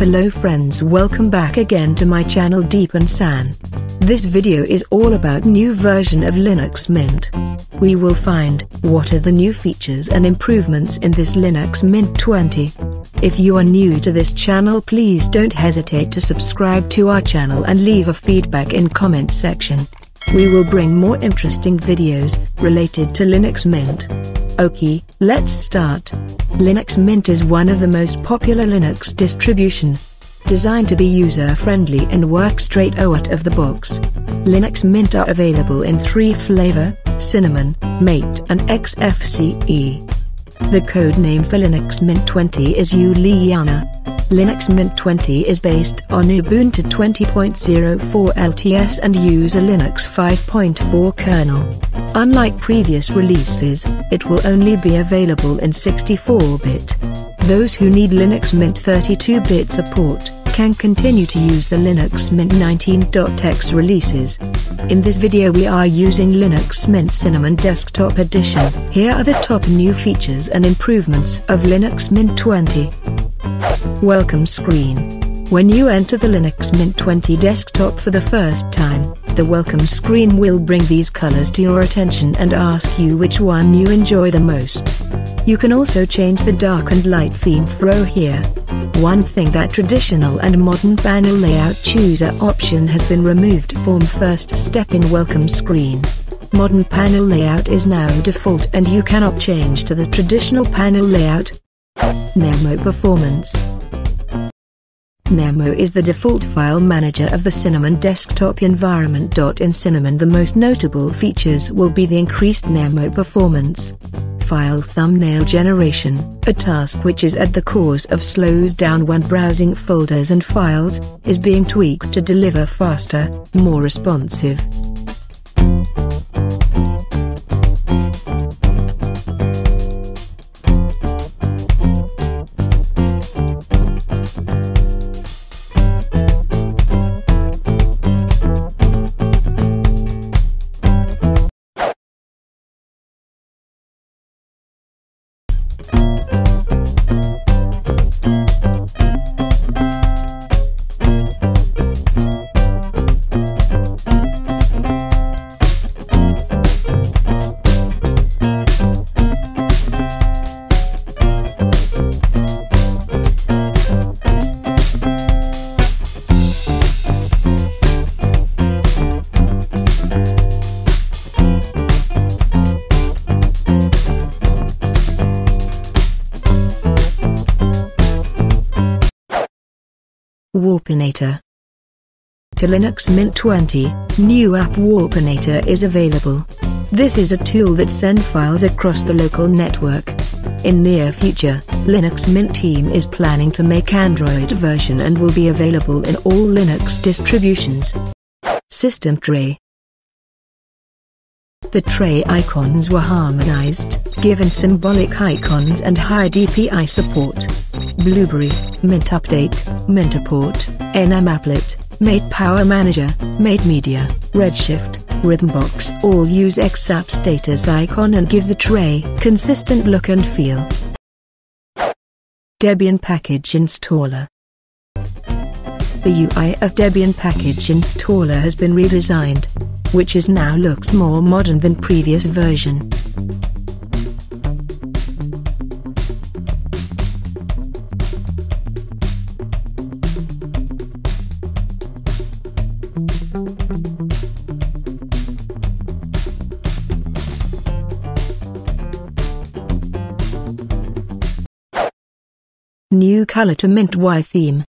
Hello friends welcome back again to my channel Dipen San. This video is all about new version of Linux Mint. We will find what are the new features and improvements in this Linux Mint 20. If you are new to this channel please don't hesitate to subscribe to our channel and leave a feedback in comment section. We will bring more interesting videos related to Linux Mint. Okay, let's start. Linux Mint is one of the most popular Linux distribution. Designed to be user-friendly and work straight out of the box. Linux Mint are available in three flavor, Cinnamon, Mate and XFCE. The code name for Linux Mint 20 is Ulyana. Linux Mint 20 is based on Ubuntu 20.04 LTS and use a Linux 5.4 kernel. Unlike previous releases, it will only be available in 64-bit. Those who need Linux Mint 32-bit support, can continue to use the Linux Mint 19.x releases. In this video we are using Linux Mint Cinnamon Desktop Edition. Here are the top new features and improvements of Linux Mint 20. Welcome screen. When you enter the Linux Mint 20 desktop for the first time, the welcome screen will bring these colors to your attention and ask you which one you enjoy the most. You can also change the dark and light theme throw here. One thing that traditional and modern panel layout chooser option has been removed from first step in welcome screen. Modern panel layout is now default and you cannot change to the traditional panel layout. Nemo Performance Nemo is the default file manager of the Cinnamon desktop environment. In Cinnamon the most notable features will be the increased Nemo performance. File thumbnail generation, a task which is at the cause of slows down when browsing folders and files, is being tweaked to deliver faster, more responsive, Warpinator. To Linux Mint 20, new app Warpinator is available. This is a tool that sends files across the local network. In near future, Linux Mint team is planning to make Android version and will be available in all Linux distributions. System tray the tray icons were harmonized, given symbolic icons and high DPI support. Blueberry, Mint Update, Mint Report, NM Applet, Mate Power Manager, Mate Media, Redshift, Rhythmbox all use XApp status icon and give the tray consistent look and feel. Debian Package Installer The UI of Debian Package Installer has been redesigned, which is now looks more modern than previous version. New color to Mint Y theme.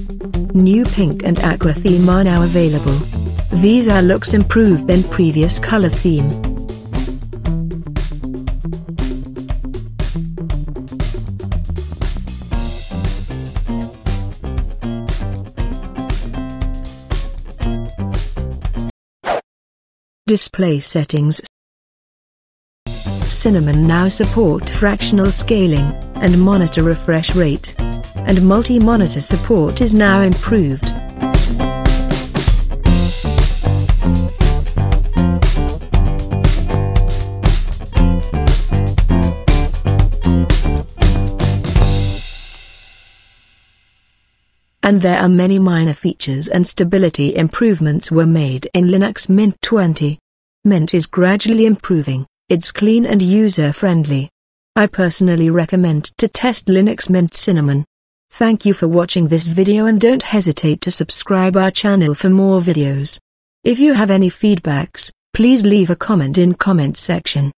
New pink and aqua theme are now available. These are looks improved than previous color theme. Display settings Cinnamon now support fractional scaling, and monitor refresh rate. And multi-monitor support is now improved. and there are many minor features and stability improvements were made in Linux Mint 20. Mint is gradually improving, it's clean and user-friendly. I personally recommend to test Linux Mint Cinnamon. Thank you for watching this video and don't hesitate to subscribe our channel for more videos. If you have any feedbacks, please leave a comment in comment section.